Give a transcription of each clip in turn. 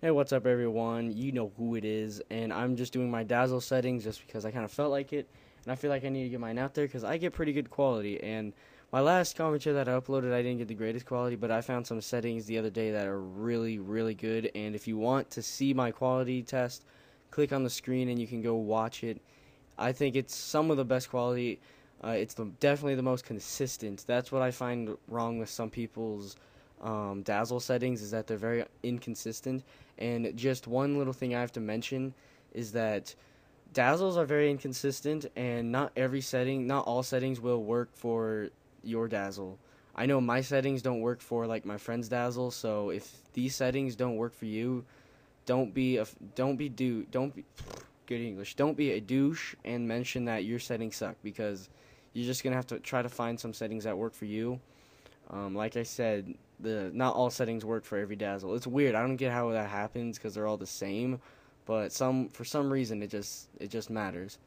Hey, what's up, everyone? You know who it is, and I'm just doing my Dazzle settings just because I kind of felt like it, and I feel like I need to get mine out there because I get pretty good quality. And my last commentary that I uploaded, I didn't get the greatest quality, but I found some settings the other day that are really, really good. And if you want to see my quality test, click on the screen and you can go watch it. I think it's some of the best quality. Uh, it's the, definitely the most consistent. That's what I find wrong with some people's um, Dazzle settings is that they're very inconsistent. And just one little thing I have to mention is that Dazzles are very inconsistent, and not every setting, not all settings will work for your Dazzle. I know my settings don't work for like my friend's Dazzle, so if these settings don't work for you, don't be a don't be do don't be good English. Don't be a douche and mention that your settings suck because you're just gonna have to try to find some settings that work for you. Um, like I said, the not all settings work for every dazzle. It's weird. I don't get how that happens because they're all the same, but some for some reason it just it just matters.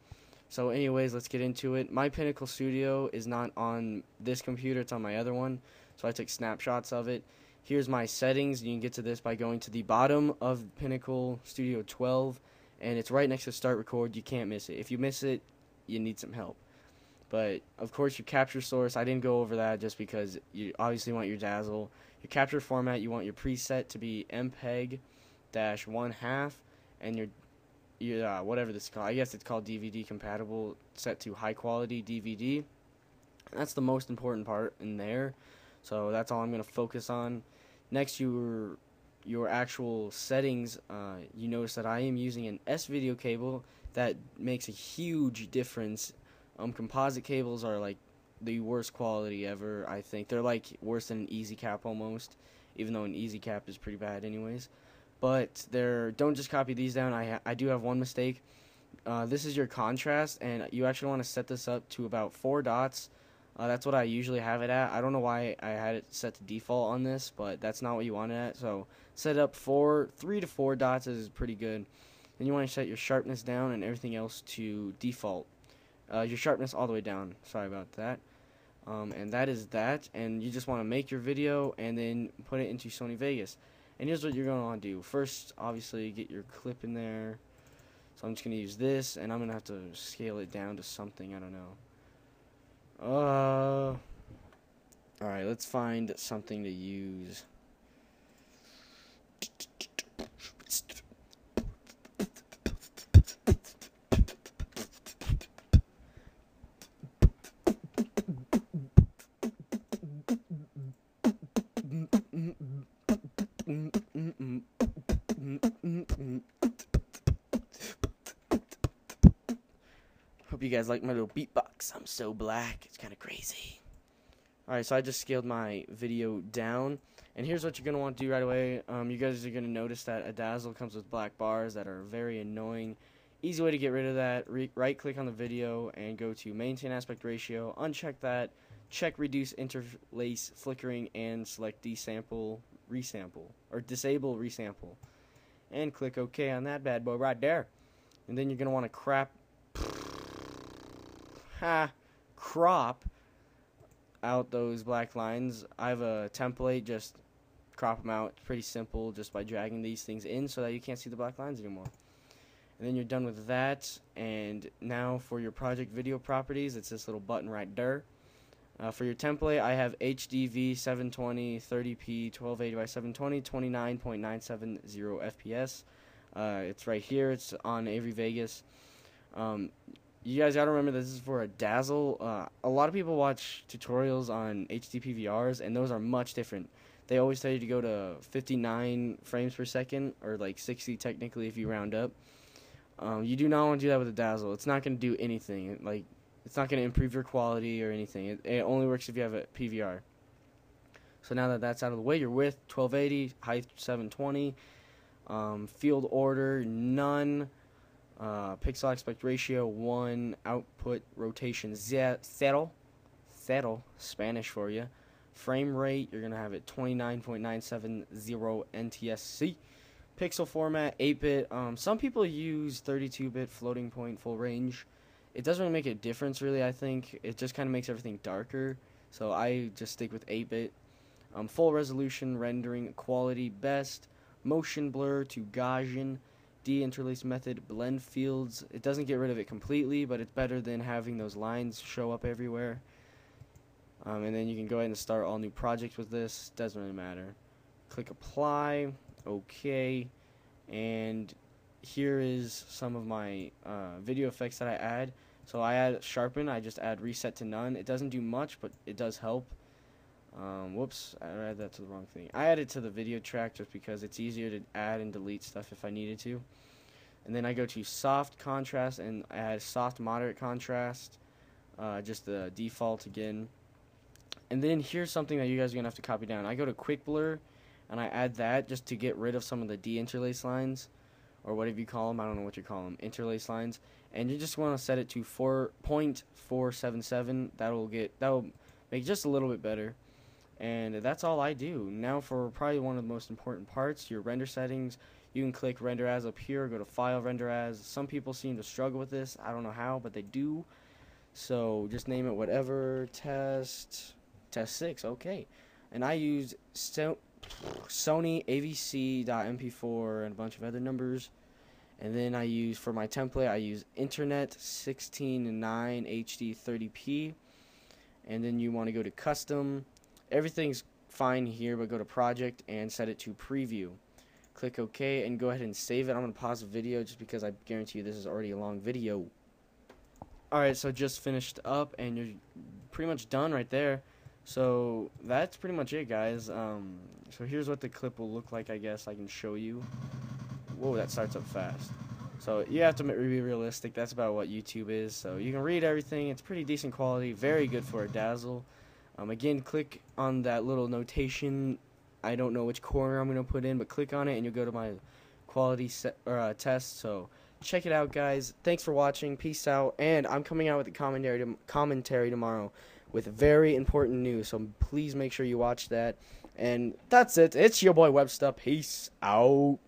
So, anyways, let's get into it. My Pinnacle Studio is not on this computer; it's on my other one. So I took snapshots of it. Here's my settings. You can get to this by going to the bottom of Pinnacle Studio 12, and it's right next to Start Record. You can't miss it. If you miss it, you need some help. But of course, your capture source, I didn't go over that just because you obviously want your Dazzle. Your capture format, you want your preset to be MPEG dash one half, and your your uh, whatever this is called. I guess it's called DVD compatible, set to high quality DVD. That's the most important part in there. So that's all I'm gonna focus on. Next, your your actual settings. Uh, you notice that I am using an S video cable that makes a huge difference um, composite cables are like the worst quality ever. I think they're like worse than an Easy Cap almost, even though an Easy Cap is pretty bad anyways. But they're don't just copy these down. I ha- I do have one mistake. Uh, this is your contrast, and you actually want to set this up to about four dots. Uh, that's what I usually have it at. I don't know why I had it set to default on this, but that's not what you want it at. So set up four, three to four dots is pretty good. Then you want to set your sharpness down and everything else to default uh, your sharpness all the way down. Sorry about that. Um, and that is that. And you just want to make your video and then put it into Sony Vegas. And here's what you're going to want to do. First, obviously, get your clip in there. So I'm just going to use this, and I'm going to have to scale it down to something. I don't know. Uh, Alright, let's find something to use. Guys like my little beatbox. I'm so black. It's kind of crazy. Alright, so I just scaled my video down. And here's what you're going to want to do right away. Um, you guys are going to notice that a dazzle comes with black bars that are very annoying. Easy way to get rid of that, right click on the video and go to maintain aspect ratio, uncheck that, check reduce interlace flickering and select desample resample or disable resample and click OK on that bad boy right there. And then you're going to want to crap ha crop out those black lines. I have a template just crop them out. Pretty simple just by dragging these things in so that you can't see the black lines anymore. And then you're done with that. And now for your project video properties, it's this little button right there. Uh, for your template, I have HDV 720 30p 1280 by 720 29.970 FPS. Uh, it's right here. It's on Avery Vegas. Um, you guys gotta remember this is for a Dazzle. Uh, a lot of people watch tutorials on HD PVRs, and those are much different. They always tell you to go to 59 frames per second, or like 60 technically if you round up. Um, you do not want to do that with a Dazzle. It's not going to do anything. Like it's not going to improve your quality or anything. It, it only works if you have a PVR. So now that that's out of the way, your width 1280, height 720, um, field order none, uh, pixel aspect ratio one, output rotation zero, zero, Spanish for you. Frame rate you're gonna have it 29.970 NTSC. Pixel format 8-bit. Um, some people use 32-bit floating point full range it doesn't really make a difference really i think it just kind of makes everything darker so i just stick with 8-bit um, full resolution rendering quality best motion blur to Gaussian, deinterlace method, blend fields. It doesn't get rid of it completely, but it's better than having those lines show up everywhere. Um, and then you can go ahead and start all new projects with this. Doesn't really matter. Click apply. Okay. And here is some of my uh, video effects that I add. So I add sharpen. I just add reset to none. It doesn't do much, but it does help. Um, whoops, I added that to the wrong thing. I added to the video track just because it's easier to add and delete stuff if I needed to. And then I go to soft contrast and add soft moderate contrast, uh, just the default again. And then here's something that you guys are going to have to copy down. I go to quick blur and I add that just to get rid of some of the deinterlace lines or whatever you call them. I don't know what you call them, interlace lines. And you just want to set it to 4.477. That'll get that'll make just a little bit better. And that's all I do. Now for probably one of the most important parts, your render settings. You can click render as up here, go to file render as. Some people seem to struggle with this. I don't know how, but they do. So just name it whatever, test, test 6, okay. And I use so Sony AVC.mp4 and a bunch of other numbers. And then I use, for my template, I use Internet 16.9 HD 30p. And then you want to go to custom everything's fine here, but go to project and set it to preview. Click OK and go ahead and save it. I'm going to pause the video just because I guarantee you this is already a long video. Alright, so just finished up and you're pretty much done right there. So that's pretty much it, guys. Um, so here's what the clip will look like, I guess. I can show you. Whoa, that starts up fast. So you have to be realistic. That's about what YouTube is. So you can read everything. It's pretty decent quality. Very good for a dazzle. Um, again, click on that little notation. I don't know which corner I'm going to put in, but click on it and you'll go to my quality set, or, uh, test. So check it out, guys. Thanks for watching. Peace out. And I'm coming out with a commentary, commentary tomorrow with very important news. So please make sure you watch that. And that's it. It's your boy Websta. Peace out.